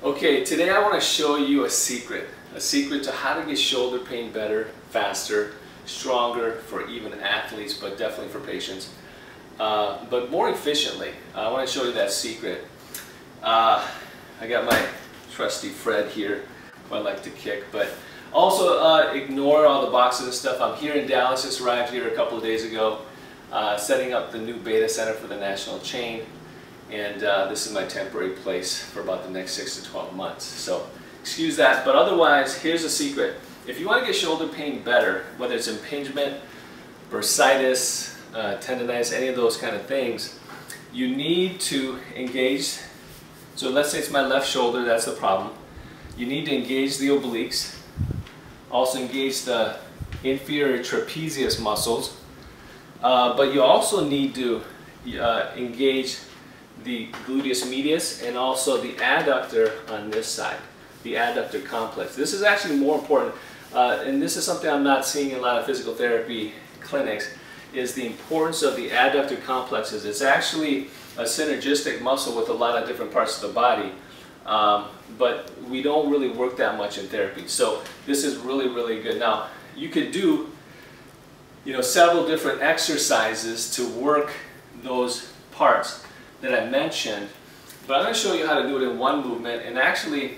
Okay, today I want to show you a secret. A secret to how to get shoulder pain better, faster, stronger for even athletes, but definitely for patients. Uh, but more efficiently. I want to show you that secret. Uh, I got my trusty Fred here, who I like to kick, but also uh, ignore all the boxes and stuff. I'm here in Dallas, just arrived here a couple of days ago, uh, setting up the new beta center for the national chain and uh, this is my temporary place for about the next 6 to 12 months. So excuse that, but otherwise, here's a secret. If you want to get shoulder pain better, whether it's impingement, bursitis, uh, tendonitis, any of those kind of things, you need to engage, so let's say it's my left shoulder, that's the problem. You need to engage the obliques, also engage the inferior trapezius muscles, uh, but you also need to uh, engage the gluteus medius and also the adductor on this side, the adductor complex. This is actually more important, uh, and this is something I'm not seeing in a lot of physical therapy clinics, is the importance of the adductor complexes. It's actually a synergistic muscle with a lot of different parts of the body, um, but we don't really work that much in therapy. So this is really, really good. Now, you could do you know, several different exercises to work those parts that I mentioned, but I'm going to show you how to do it in one movement and actually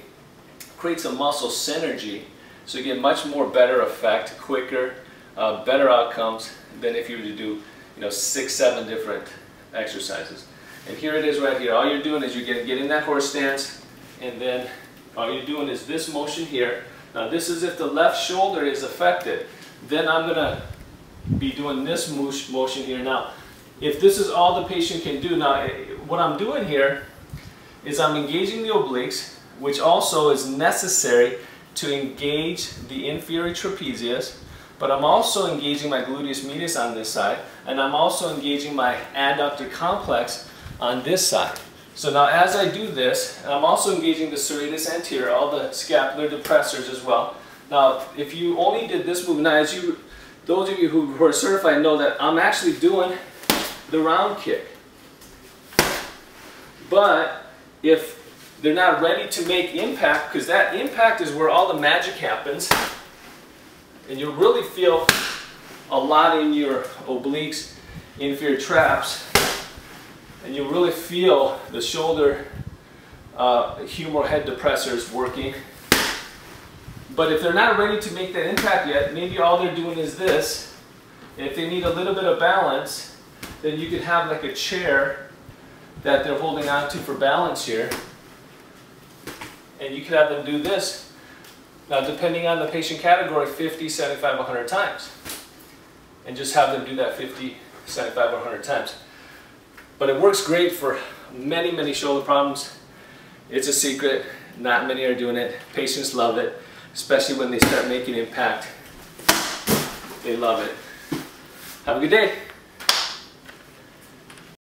creates a muscle synergy so you get much more better effect, quicker, uh, better outcomes than if you were to do you know, six, seven different exercises. And here it is right here. All you're doing is going to get in that horse stance and then all you're doing is this motion here. Now this is if the left shoulder is affected. Then I'm going to be doing this motion here. Now if this is all the patient can do, now eh, what I'm doing here is I'm engaging the obliques, which also is necessary to engage the inferior trapezius, but I'm also engaging my gluteus medius on this side, and I'm also engaging my adductor complex on this side. So now as I do this, I'm also engaging the serratus anterior, all the scapular depressors as well. Now, if you only did this move, now as you, those of you who are certified know that I'm actually doing the round kick. But if they're not ready to make impact, because that impact is where all the magic happens, and you'll really feel a lot in your obliques, inferior traps, and you'll really feel the shoulder uh, humeral head depressors working. But if they're not ready to make that impact yet, maybe all they're doing is this. If they need a little bit of balance, then you could have like a chair that they're holding on to for balance here. And you could have them do this. Now, depending on the patient category, 50, 75, 100 times. And just have them do that 50, 75, 100 times. But it works great for many, many shoulder problems. It's a secret. Not many are doing it. Patients love it, especially when they start making impact. They love it. Have a good day.